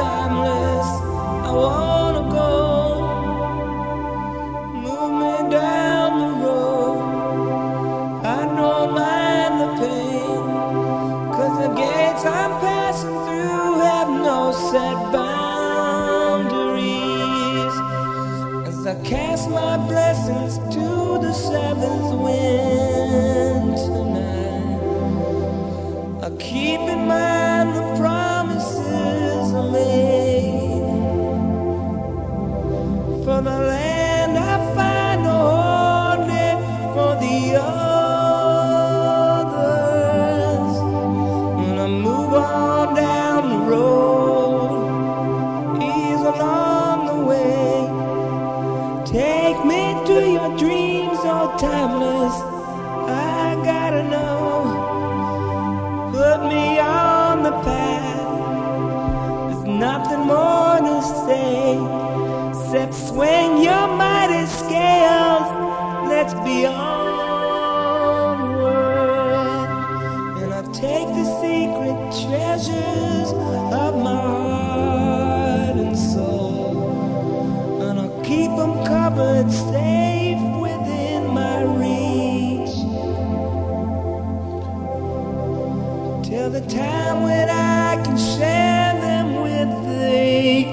timeless. I wanna go. Move me down the road. I don't mind the pain. Cause the gates I'm passing through have no set boundaries. As I cast my blessings to the seventh wind. Timeless. I gotta know. Put me on the path. There's nothing more to say. Except swing your mighty scales. Let's be onward. And I'll take the secret treasures of my heart and soul. And I'll keep them covered safe Till the time when I can share them with the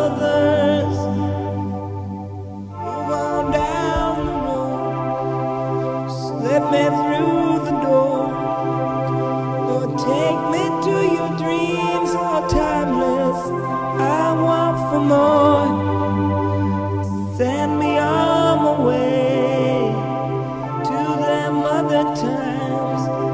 others. Move on down the road. Slip me through the door. or take me to your dreams, all timeless. I want for more. Send me on my way to them other times.